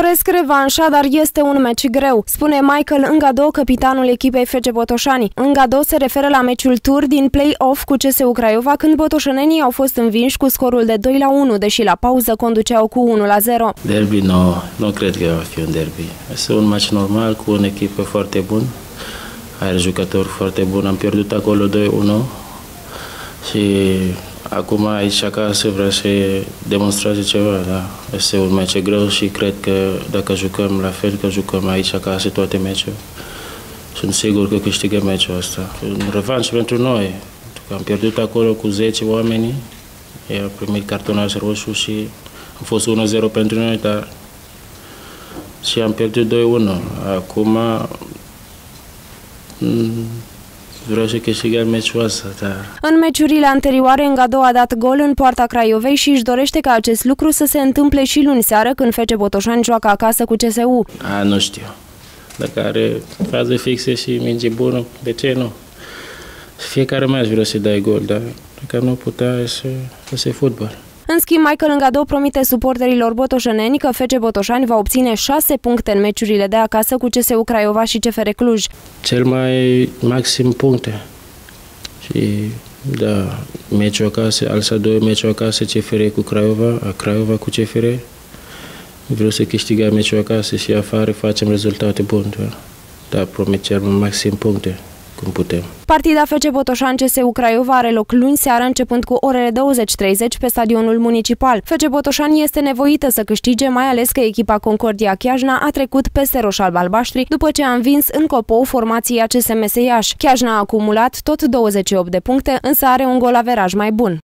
doresc revanșa, dar este un meci greu, spune Michael Îngado, capitanul echipei FC Botoșani. Îngado se referă la meciul tur din play-off cu CSU Craiova, când botoșanenii au fost învinși cu scorul de 2 la 1, deși la pauză conduceau cu 1 la 0. Derby nu, nu cred că va fi un derby. Este un match normal cu o echipă foarte bună, are jucători foarte buni. Am pierdut acolo 2-1 și Acum aici acasă vreau să demonstreze ceva, da. Este un meci greu și cred că dacă jucăm la fel, că jucăm aici acasă toate meciuri, sunt sigur că câștigăm meciul ăsta. Un revanș pentru noi, că am pierdut acolo cu 10 oameni, i-a primit cartonaj roșu și a fost 1-0 pentru noi, dar și am pierdut 2-1. Acum vreau să câștigăm meciul ăsta, dar... În meciurile anterioare, Ngado a dat gol în poarta Craiovei și își dorește ca acest lucru să se întâmple și luni seară când Fece Botoșani joacă acasă cu CSU. A, nu știu. Dacă are fază fixe și minge bună, de ce nu? Fiecare meci vreau să dai gol, dar dacă nu putea, să, să fotbal. În schimb, Michael Îngado promite suporterilor botoșaneni că FC Botoșani va obține 6 puncte în meciurile de acasă cu CSU Craiova și CFR Cluj. Cel mai maxim puncte. Și da, meciul acasă, alsa doi meciul acasă, CFR cu Craiova, Craiova cu CFR. Vreau să câștigăm meciul acasă și afară facem rezultate bune. Da, da promit cel mai maxim puncte cum putem. Partida FC Botoșan CSU Craiova are loc luni seara începând cu orele 20.30 pe stadionul municipal. FC Botoșan este nevoită să câștige, mai ales că echipa Concordia Chiajna a trecut peste Roșalb Albaștri după ce a învins în copou formația CSMS Iași. Chiajna a acumulat tot 28 de puncte, însă are un gol averaj mai bun.